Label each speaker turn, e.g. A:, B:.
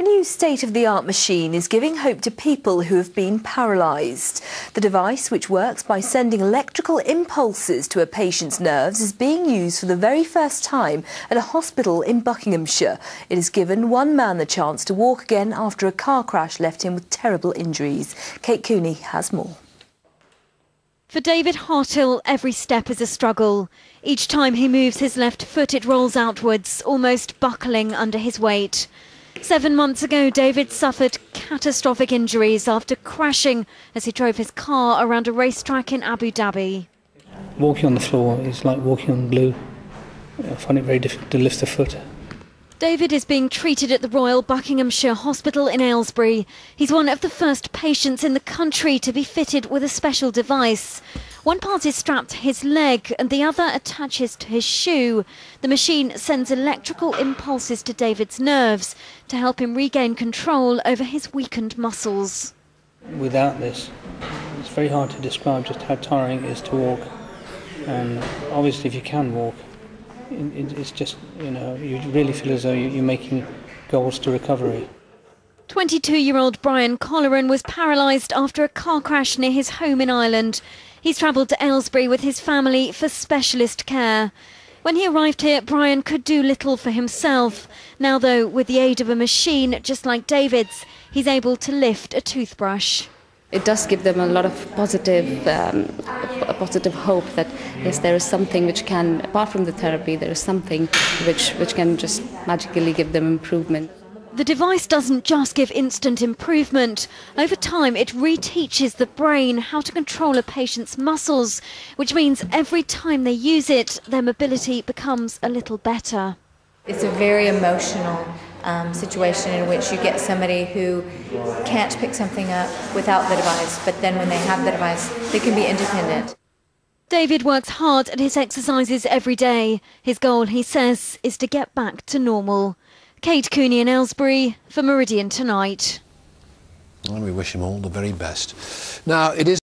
A: A new state-of-the-art machine is giving hope to people who have been paralysed. The device, which works by sending electrical impulses to a patient's nerves, is being used for the very first time at a hospital in Buckinghamshire. It has given one man the chance to walk again after a car crash left him with terrible injuries. Kate Cooney has more.
B: For David Hartill, every step is a struggle. Each time he moves his left foot, it rolls outwards, almost buckling under his weight. Seven months ago, David suffered catastrophic injuries after crashing as he drove his car around a racetrack in Abu Dhabi.
C: Walking on the floor is like walking on glue. I find it very difficult to lift the foot.
B: David is being treated at the Royal Buckinghamshire Hospital in Aylesbury. He's one of the first patients in the country to be fitted with a special device. One part is strapped to his leg and the other attaches to his shoe. The machine sends electrical impulses to David's nerves to help him regain control over his weakened muscles.
C: Without this, it's very hard to describe just how tiring it is to walk. And obviously, if you can walk, it's just, you know, you really feel as though you're making goals to recovery.
B: 22 year old Brian Colleran was paralysed after a car crash near his home in Ireland. He's travelled to Aylesbury with his family for specialist care. When he arrived here, Brian could do little for himself. Now, though, with the aid of a machine just like David's, he's able to lift a toothbrush.
D: It does give them a lot of positive, um, positive hope that yes, there is something which can, apart from the therapy, there is something which which can just magically give them improvement.
B: The device doesn't just give instant improvement. Over time, it reteaches the brain how to control a patient's muscles, which means every time they use it, their mobility becomes a little better.
E: It's a very emotional um, situation in which you get somebody who can't pick something up without the device, but then when they have the device, they can be independent.
B: David works hard at his exercises every day. His goal, he says, is to get back to normal. Kate Cooney in Aylesbury for Meridian Tonight.
F: And we wish him all the very best. Now, it is